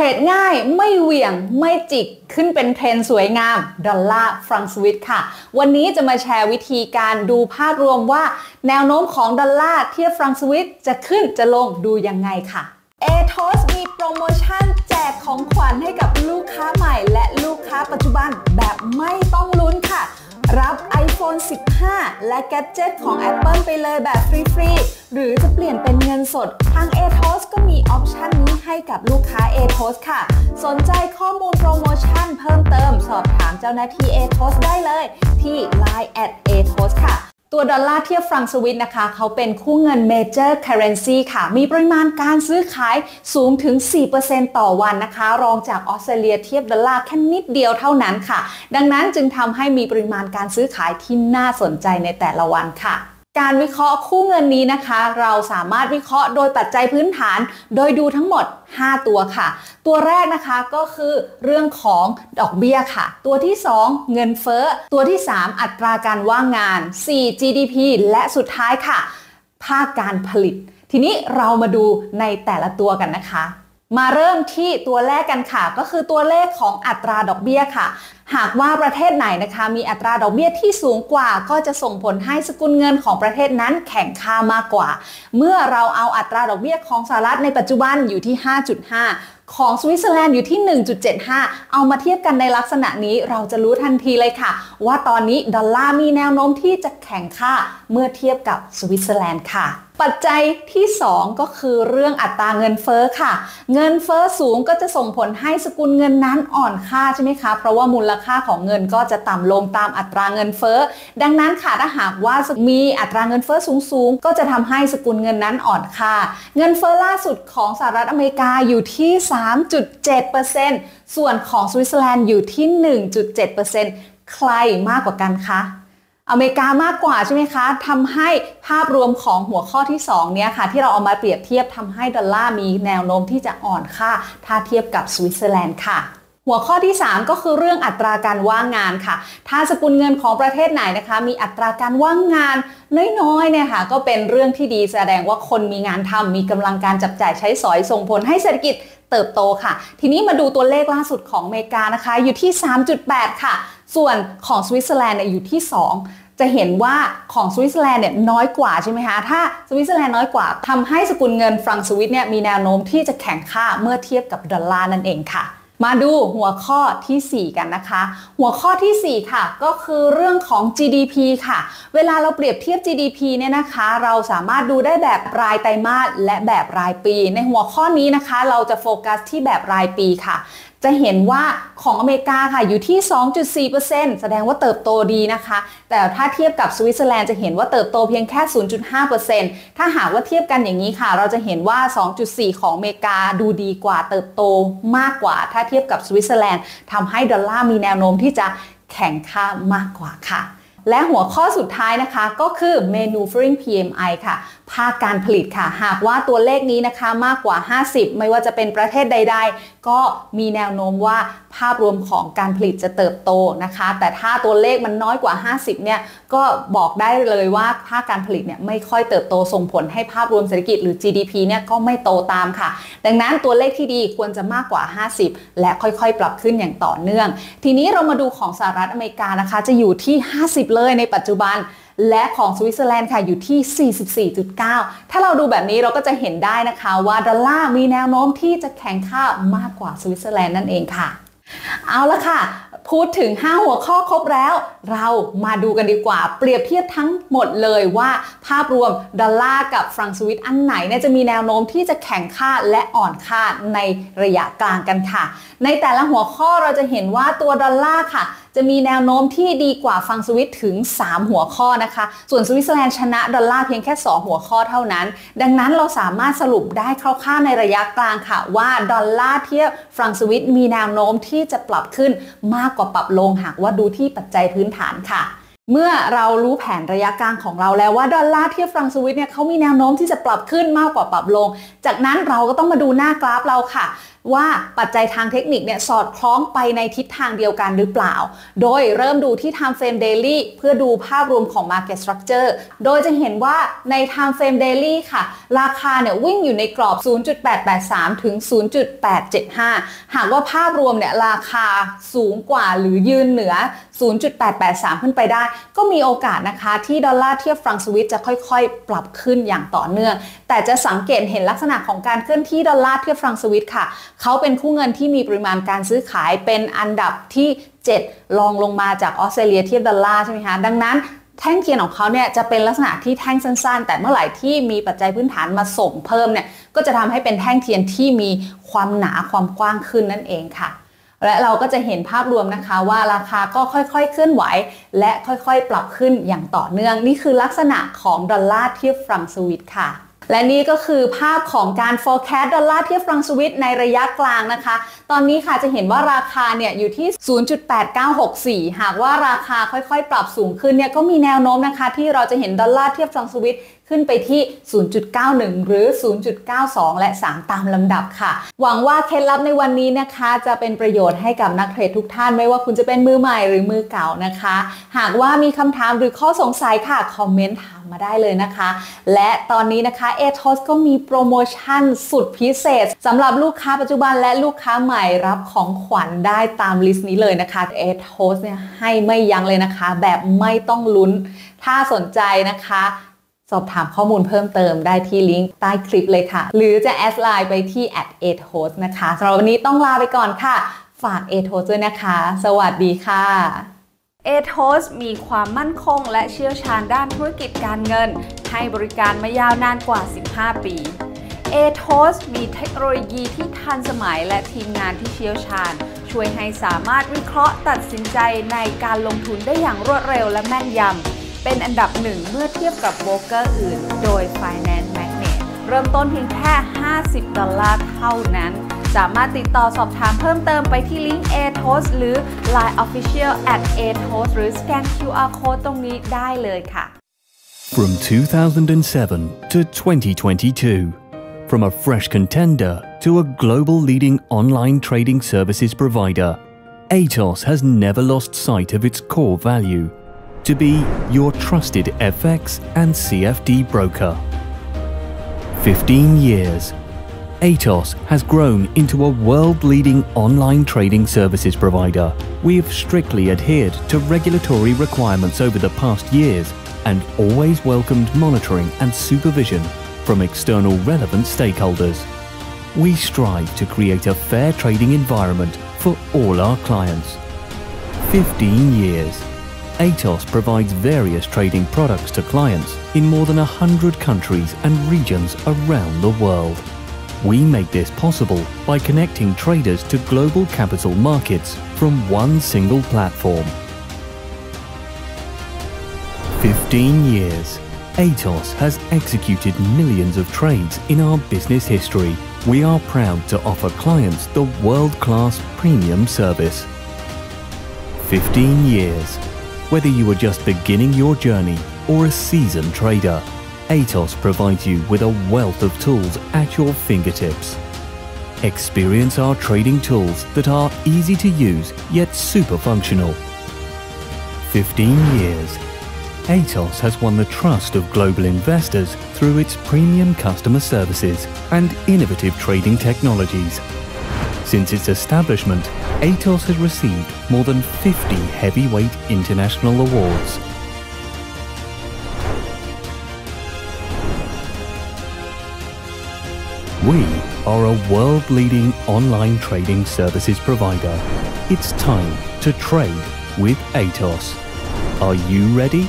เทรดง่ายไม่เหวี่ยงไม่จิกขึ้นเป็นเทรนด์สวยงาม ดอลลาร์ฟรังก์สวิสค่ะ วันนี้จะมาแชร์วิธีการดูภาพรวมว่า แนวโน้มของดอลลาร์เทียบฟรังก์สวิสจะขึ้นจะลงดูยังไงค่ะ AETOS มีโปรโมชั่นแจกของขวัญให้กับลูกค้าใหม่ และลูกค้าปัจจุบันแบบไม่ต้อง iPhone 15 และ gadget ของ Apple ไปเลยแบบฟรีๆ หรือจะเปลี่ยนเป็นเงินสด ทาง AETOS ก็มี option นี้ให้กับลูกค้า AETOS ค่ะ สนใจข้อมูลโปรโมชั่นเพิ่มเติม สอบถามเจ้าหน้าที่ ATOS ได้เลยที่ Line at AETOS ค่ะ ตัวดอลลาร์เทียบฟรังก์สวิสนะคะ เขาเป็นคู่เงิน major currency ค่ะ มีปริมาณการซื้อขายสูงถึง 4%ต่อวันนะคะ รองจากออสเตรเลียเทียบดอลลาร์แค่นิดเดียวเท่านั้นค่ะ ดังนั้นจึงทำให้มีปริมาณการซื้อขายที่น่าสนใจในแต่ละวันค่ะ การวิเคราะห์คู่เงินนี้นะคะ เราสามารถวิเคราะห์โดยปัจจัยพื้นฐาน โดยดูทั้งหมด 5 ตัวค่ะ ตัวแรกนะคะก็คือเรื่องของดอกเบี้ยค่ะ ตัวที่ 2 เงินเฟ้อ ตัวที่ 3 อัตราการว่างงาน 4 GDP และสุดท้ายค่ะ ภาคการผลิต ทีนี้เรามาดูในแต่ละตัวกันนะคะ มาเริ่มที่ตัวแรกกันค่ะ ก็คือตัวเลขของอัตราดอกเบี้ยค่ะ หากว่าประเทศไหนนะคะมีอัตราดอกเบี้ยที่สูงกว่า ก็จะส่งผลให้สกุลเงินของประเทศนั้นแข็งค่ามากกว่า เมื่อเราเอาอัตราดอกเบี้ยของสหรัฐในปัจจุบันอยู่ที่ 5.5ของสวิตเซอร์แลนด์อยู่ที่ 1.75 เอามาเทียบกันในลักษณะนี้เราจะรู้ทันทีเลยค่ะ ว่าตอนนี้ดอลลาร์มีแนวโน้มที่จะแข็งค่าเมื่อเทียบกับสวิตเซอร์แลนด์ค่ะ ปัจจัยที่ 2 ก็คือเรื่องอัตราเงินเฟอ้อค่ะ เงินเฟอ้อสูงก็จะส่งผลให้สกุลเงินนั้นอ่อนค่าใช่ไหมคะ เพราะว่ามูลค่าของเงินก็จะต่ำลงตามอัตราเงินเฟ้อ ดังนั้นค่ะถ้าหากว่ามีอัตราเงินเฟ้อสูงๆ ก็จะทำให้สกุลเงินนั้นอ่อนค่า เงินเฟ้อล่าสุดของสหรัฐอเมริกาอยู่ที่ 3.7%ส่วนของสวิตเซอร์แลนด์อยู่ที่ 1.7%ใครมากกว่ากันคะอเมริกามากกว่าใช่ไหมคะทำให้ภาพรวมของหัวข้อที่2เนี้ยค่ะที่เราเอามาเปรียบเทียบทำให้ดอลลาร์มีแนวโน้มที่จะอ่อนค่าถ้าเทียบกับสวิตเซอร์แลนด์ค่ะ หัวข้อที่ 3 ก็คือเรื่องอัตราการว่างงานค่ะ ถ้าสกุลเงินของประเทศไหนนะคะ มีอัตราการว่างงานน้อยๆเนี่ยค่ะก็เป็นเรื่องที่ดีแสดงว่าคนมีงานทำมีกำลังการจับจ่ายใช้สอยส่งผลให้เศรษฐกิจเติบโตค่ะ ทีนี้มาดูตัวเลขล่าสุดของอเมริกานะคะอยู่ที่ 3.8 ค่ะ ส่วนของสวิตเซอร์แลนด์อยู่ที่ 2จะเห็นว่าของสวิตเซอร์แลนด์เนี่ยน้อยกว่าใช่ไหมคะ ถ้าสวิตเซอร์แลนด์น้อยกว่าทำให้สกุลเงินฟรังก์สวิสเนี่ยมีแนวโน้มที่จะแข็งค่าเมื่อเทียบกับดอลลาร์นั่นเองค่ะ มาดูหัวข้อที่ 4 กันนะคะ หัวข้อที่ 4 ค่ะ ก็คือเรื่องของ GDP ค่ะ เวลาเราเปรียบเทียบ GDP เนี่ยนะคะ เราสามารถดูได้แบบรายไตรมาสและแบบรายปี ในหัวข้อนี้นะคะ เราจะโฟกัสที่แบบรายปีค่ะ จะเห็นว่าของอเมริกาค่ะอยู่ที่ 2.4%แสดงว่าเติบโตดีนะคะ แต่ถ้าเทียบกับสวิตเซอร์แลนด์จะเห็นว่าเติบโตเพียงแค่ 0.5%ถ้าหากว่าเทียบกันอย่างนี้ค่ะ เราจะเห็นว่า 2.4 ของอเมริกาดูดีกว่าเติบโตมากกว่า ถ้าเทียบกับสวิตเซอร์แลนด์ทำให้ดอลลาร์มีแนวโน้มที่จะแข่งค่ามากกว่าค่ะ และหัวข้อสุดท้ายนะคะก็คือ manufacturing PMI ค่ะ ภาคการผลิตค่ะ หากว่าตัวเลขนี้นะคะมากกว่า 50 ไม่ว่าจะเป็นประเทศใด ๆ ก็มีแนวโน้มว่าภาพรวมของการผลิตจะเติบโตนะคะ แต่ถ้าตัวเลขมันน้อยกว่า 50 เนี่ยก็บอกได้เลยว่าภาคการผลิตเนี่ยไม่ค่อยเติบโตส่งผลให้ภาพรวมเศรษฐกิจหรือ GDP เนี่ยก็ไม่โตตามค่ะ ดังนั้นตัวเลขที่ดีควรจะมากกว่า 50 และค่อยๆ ปรับขึ้นอย่างต่อเนื่อง ทีนี้เรามาดูของสหรัฐอเมริกานะคะ จะอยู่ที่ 50เลยในปัจจุบัน และของสวิตเซอร์แลนด์ค่ะอยู่ที่ 44.9 ถ้าเราดูแบบนี้เราก็จะเห็นได้นะคะว่าดอลลาร์มีแนวโน้มที่จะแข็งค่ามากกว่าสวิตเซอร์แลนด์นั่นเองค่ะ เอาละค่ะ พูดถึง 5 หัวข้อครบแล้ว เรามาดูกันดีกว่า เปรียบเทียบทั้งหมดเลยว่า ภาพรวมดอลลาร์กับฟรังก์สวิสอันไหนเนี่ยจะมีแนวโน้มที่จะแข็งค่าและอ่อนค่าในระยะกลางกันค่ะ ในแต่ละหัวข้อเราจะเห็นว่าตัวดอลลาร์ค่ะจะมีแนวโน้มที่ดีกว่าฟรังก์สวิสถึง 3 หัวข้อนะคะ ส่วนสวิตเซอร์แลนด์ชนะดอลลาร์เพียงแค่ 2 หัวข้อเท่านั้น ดังนั้นเราสามารถสรุปได้คร่าวๆในระยะกลางค่ะ ว่าดอลลาร์เทียบฟรังก์สวิสมีแนวโน้มที่จะปรับขึ้นมากกว่าปรับลงหากว่าดูที่ปัจจัยพื้นฐานค่ะ เมื่อเรารู้แผนระยะกลางของเราแล้วว่าดอลลาร์เทียบฟรังสวิตเนี่ยเขามีแนวโน้มที่จะปรับขึ้นมากกว่าปรับลง จากนั้นเราก็ต้องมาดูหน้ากราฟเราค่ะ ว่าปัจจัยทางเทคนิคเนี่ยสอดคล้องไปในทิศทางเดียวกันหรือเปล่า โดยเริ่มดูที่ time frame daily เพื่อดูภาพรวมของ market structure โดยจะเห็นว่าใน time frame daily ค่ะ ราคาเนี่ยวิ่งอยู่ในกรอบ 0.883 ถึง 0.875 หากว่าภาพรวมเนี่ยราคาสูงกว่าหรือยืนเหนือ 0.883 ขึ้นไปได้ก็มีโอกาสนะคะที่ดอลลาร์เทียบฟรังก์สวิสจะค่อยๆ ปรับขึ้นอย่างต่อเนื่อง แต่จะสังเกตเห็นลักษณะของการเคลื่อนที่ดอลลาร์เทียบฟรังก์สวิสค่ะ เขาเป็นคู่เงินที่มีปริมาณการซื้อขายเป็นอันดับที่ 7 รองลงมาจากออสเตรเลียเทียบดอลลาร์ใช่ไหมคะดังนั้นแท่งเทียนของเขาเนี่ยจะเป็นลักษณะที่แท่งสั้นๆ แต่เมื่อไหร่ที่มีปัจจัยพื้นฐานมาส่งเพิ่มเนี่ยก็จะทำให้เป็นแท่งเทียนที่มีความหนาความกว้างขึ้นนั่นเองค่ะ และเราก็จะเห็นภาพรวมนะคะว่าราคาก็ค่อยๆเคลื่อนไหว และค่อยๆปรับขึ้นอย่างต่อเนื่อง นี่คือลักษณะของดอลลาร์เทียบฟรังก์สวิสค่ะและนี่ก็คือภาพของการ forecast ดอลลาร์เทียบฟรังสวิตในระยะกลางนะคะ ตอนนี้ค่ะจะเห็นว่าราคาเนี่ยอยู่ที่ 0.8964 หากว่าราคาค่อยๆ ปรับสูงขึ้นเนี่ยก็มีแนวโน้มนะคะ ที่เราจะเห็นดอลลาร์เทียบฟรังก์สวิส ขึ้นไปที่ 0.91 หรือ 0.92 และ 3 ตามลำดับค่ะ หวังว่าเคล็ดลับในวันนี้นะคะ จะเป็นประโยชน์ให้กับนักเทรดทุกท่านไม่ว่าคุณจะเป็นมือใหม่หรือมือเก่านะคะ หากว่ามีคำถามหรือข้อสงสัยค่ะ คอมเมนต์ถามมาได้เลยนะคะ และตอนนี้นะคะ AETOS ก็มีโปรโมชั่นสุดพิเศษสำหรับลูกค้าปัจจุบันและลูกค้าใหม่รับของขวัญได้ตาม list นี้เลยนะคะ AETOS เนี่ยให้ไม่ยั้งเลยนะคะ แบบไม่ต้องลุ้น ถ้าสนใจนะคะ สอบถามข้อมูลเพิ่มเติมได้ที่ลิงก์ใต้คลิปเลยค่ะ หรือจะแอดไลน์ไปที่ @athost นะคะสำหรับวันนี้ต้องลาไปก่อนค่ะ ฝาก athost ด้วยนะคะ สวัสดีค่ะ a t h o s มีความมั่นคงและเชี่ยวชาญด้านธุรกิจการเงิน ให้บริการมายาวนานกว่า 15 ปี a t o s มีเทคโนโลยีที่ทันสมัยและทีมงานที่เชี่ยวชาญ ช่วยให้สามารถวิเคราะห์ตัดสินใจในการลงทุนได้อย่างรวดเร็วและแม่นยำ เป็นอันดับหนึ่งเมื่อเทียบกับโบรกเกอร์อื่น โดย Finance Magnet เริ่มต้นเพียงแค่ 50 ดอลลาร์เท่านั้น สามารถติดต่อสอบถามเพิ่มเติมไปที่ลิงก์ ATOS หรือ Line Official at ATOS หรือสแกน QR Code ตรงนี้ได้เลยค่ะ From 2007 to 2022 From a fresh contender to a global leading online trading services provider, ATOS has never lost sight of its core value to be your trusted FX and CFD broker. 15 years, Atos has grown into a world-leading online trading services provider. We have strictly adhered to regulatory requirements over the past years and always welcomed monitoring and supervision from external relevant stakeholders. We strive to create a fair trading environment for all our clients. 15 years Atos provides various trading products to clients in more than 100 countries and regions around the world. We make this possible by connecting traders to global capital markets from one single platform. 15 years. Atos has executed millions of trades in our business history. We are proud to offer clients the world-class premium service. 15 years. Whether you are just beginning your journey or a seasoned trader, Atos provides you with a wealth of tools at your fingertips. Experience our trading tools that are easy to use yet super functional. 15 years. Atos has won the trust of global investors through its premium customer services and innovative trading technologies. Since its establishment, Atos has received more than 50 heavyweight international awards. We are a world-leading online trading services provider. It's time to trade with Atos. Are you ready?